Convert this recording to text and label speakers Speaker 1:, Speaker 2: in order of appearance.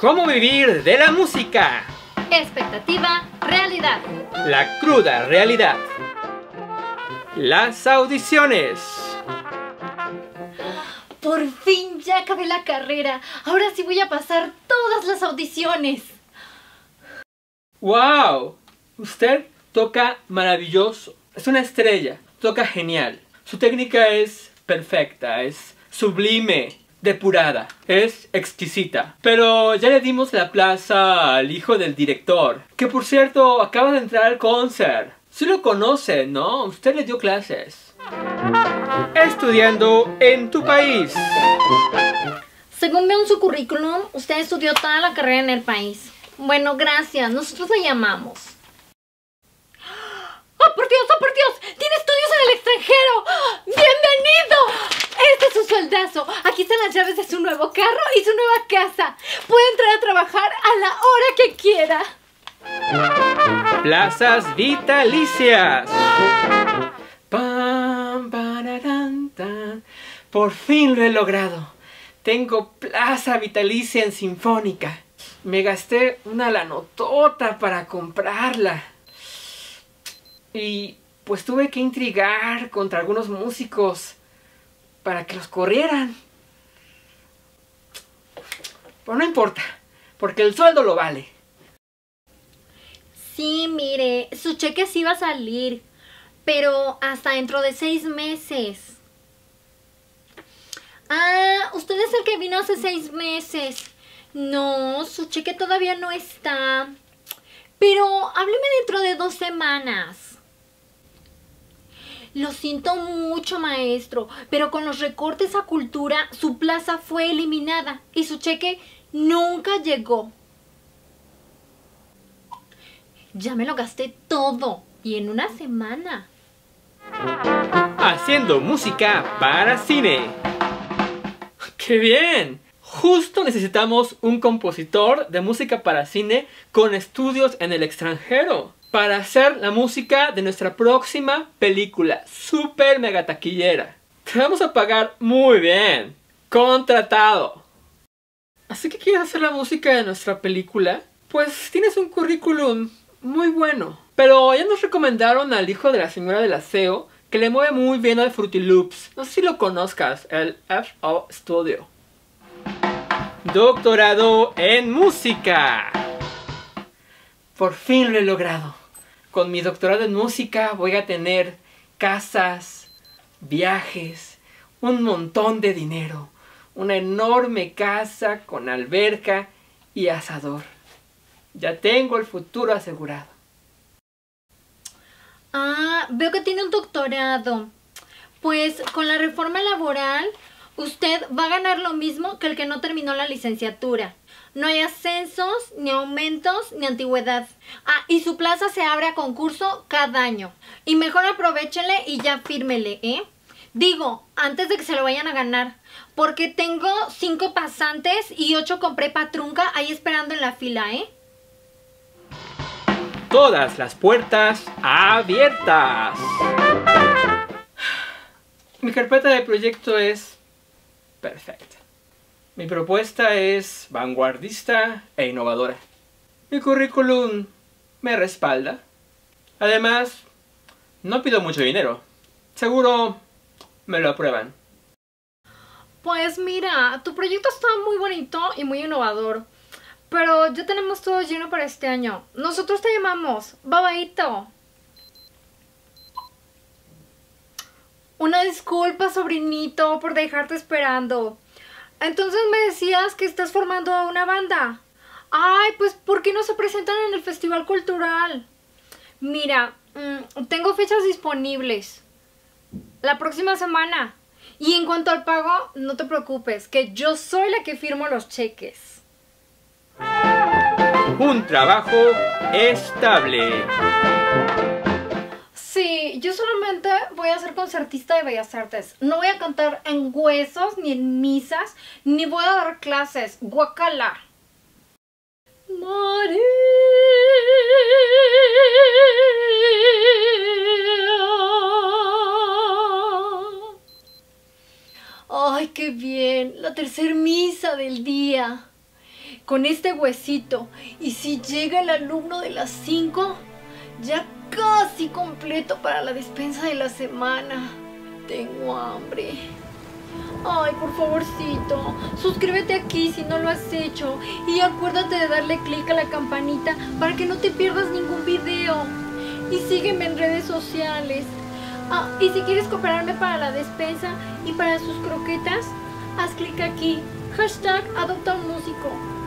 Speaker 1: ¿Cómo vivir de la música?
Speaker 2: Expectativa, realidad.
Speaker 1: La cruda realidad. Las audiciones.
Speaker 2: Por fin ya acabé la carrera. Ahora sí voy a pasar todas las audiciones.
Speaker 1: ¡Wow! Usted toca maravilloso. Es una estrella. Toca genial. Su técnica es perfecta, es sublime, depurada, es exquisita. Pero ya le dimos la plaza al hijo del director, que por cierto acaba de entrar al concert. Sí lo conoce, ¿no? Usted le dio clases. Estudiando en tu país.
Speaker 2: Según veo en su currículum, usted estudió toda la carrera en el país. Bueno, gracias. Nosotros le llamamos. ¡Oh, por Dios! ¡Oh, por Dios! ¡Tiene estudios en el extranjero! ¡Bienvenido! Este Aquí están las llaves de su nuevo carro y su nueva casa. Puede entrar a trabajar a la hora que quiera.
Speaker 1: Plazas vitalicias. Por fin lo he logrado. Tengo plaza vitalicia en Sinfónica. Me gasté una lanotota para comprarla. Y pues tuve que intrigar contra algunos músicos para que los corrieran. Pero no importa, porque el sueldo lo vale.
Speaker 2: Sí, mire, su cheque sí va a salir, pero hasta dentro de seis meses. Ah, usted es el que vino hace seis meses. No, su cheque todavía no está. Pero hábleme dentro de dos semanas. Lo siento mucho, maestro, pero con los recortes a cultura, su plaza fue eliminada y su cheque nunca llegó. Ya me lo gasté todo y en una semana.
Speaker 1: Haciendo música para cine. ¡Qué bien! Justo necesitamos un compositor de música para cine con estudios en el extranjero para hacer la música de nuestra próxima película, super mega taquillera. Te vamos a pagar muy bien. Contratado. Así que quieres hacer la música de nuestra película? Pues tienes un currículum muy bueno. Pero ya nos recomendaron al hijo de la señora del aseo que le mueve muy bien al Fruity Loops. No sé si lo conozcas, el FO Studio. Doctorado en música. Por fin lo he logrado. Con mi doctorado en música voy a tener casas, viajes, un montón de dinero, una enorme casa con alberca y asador. Ya tengo el futuro asegurado.
Speaker 2: Ah, veo que tiene un doctorado. Pues con la reforma laboral, usted va a ganar lo mismo que el que no terminó la licenciatura. No hay ascensos, ni aumentos, ni antigüedad. Ah, y su plaza se abre a concurso cada año. Y mejor aprovechele y ya fírmele, ¿eh? Digo, antes de que se lo vayan a ganar. Porque tengo cinco pasantes y ocho con prepa trunca ahí esperando en la fila, ¿eh?
Speaker 1: Todas las puertas abiertas. Mi carpeta de proyecto es perfecta. Mi propuesta es vanguardista e innovadora. Mi currículum me respalda. Además, no pido mucho dinero. Seguro me lo aprueban.
Speaker 2: Pues mira, tu proyecto está muy bonito y muy innovador. Pero ya tenemos todo lleno para este año. Nosotros te llamamos. Babaito. Una disculpa, sobrinito, por dejarte esperando. Entonces me decías que estás formando una banda. Ay, pues ¿por qué no se presentan en el Festival Cultural? Mira, mm, tengo fechas disponibles. La próxima semana. Y en cuanto al pago, no te preocupes, que yo soy la que firmo los cheques.
Speaker 1: Un trabajo estable.
Speaker 2: Sí, yo solamente voy a ser concertista de Bellas Artes. No voy a cantar en huesos, ni en misas, ni voy a dar clases. Guacala. María. Ay, qué bien. La tercer misa del día. con este huesito. Y si llega el alumno de las 5, ya casi completo para la despensa de la semana. Tengo hambre. Ay, por favorcito, suscríbete aquí si no lo has hecho y acuérdate de darle clic a la campanita para que no te pierdas ningún video. Y sígueme en redes sociales. Ah, y si quieres cooperarme para la despensa y para sus croquetas, haz clic aquí. Hashtag adopta un músico.